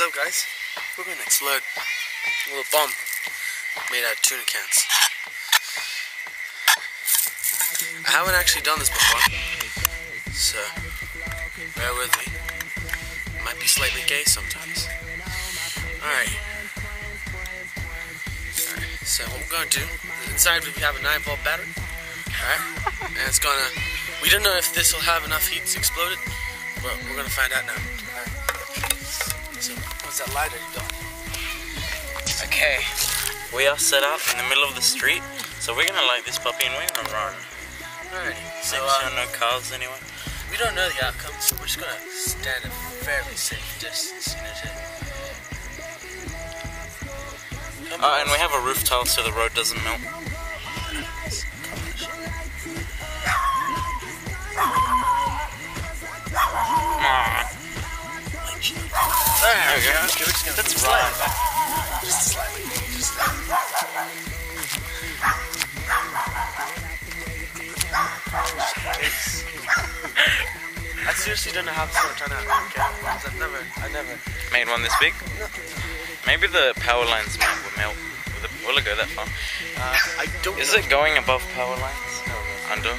What's up guys? We're gonna explode a little bomb made out of tuna cans. I haven't actually done this before, so bear with me. Might be slightly gay sometimes. Alright. Alright, so what we're gonna do, inside we have a 9 volt battery. Alright, and it's gonna, we don't know if this will have enough heat to explode it, but we're gonna find out now. So, what's that lighter got? Okay, we are set up in the middle of the street, so we're gonna light this puppy and we're gonna run. Alrighty, so sure uh, no cars anywhere. we don't know the outcome, so we're just gonna stand a fairly safe distance, you know, to... Oh, and we have a roof tile so the road doesn't melt. There There we we go. go. Okay, we're just gonna That's right. Just slightly. Just. I seriously don't know how this is gonna turn out. Okay, I've never, I never. Made one this big? Maybe the power lines might will melt. Will it, will it go that far? Uh, I don't. Is know. it going above power lines? No. Under? Oh,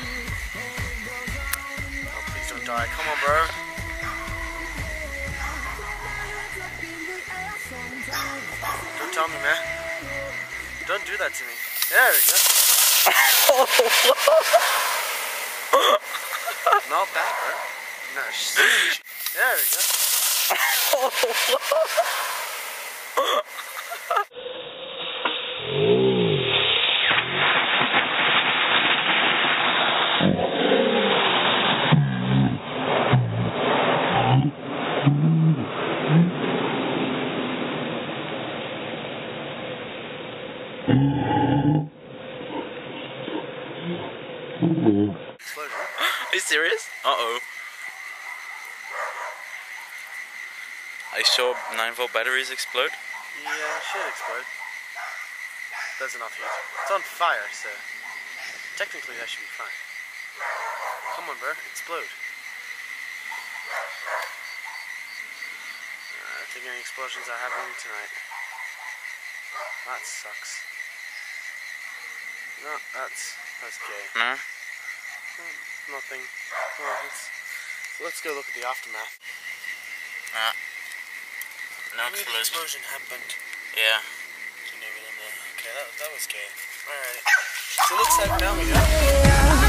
please don't die. Come on, bro. Don't tell me, man. Don't do that to me. There we go. Not bad, bro. No. There we go. Are you serious? Uh oh. You sure 9 volt batteries explode? Yeah, it should explode. There's enough heat. It's on fire, so technically that should be fine. Come on, bro, explode. Uh, I think any explosions are happening tonight. That sucks. No, that's that's gay. No? Hmm, nothing. Well, let's, let's go look at the aftermath. Nah. No Maybe the explosion. explosion happened. Yeah. You know, in the, okay, that, that was gay. Alright. So it looks like now we.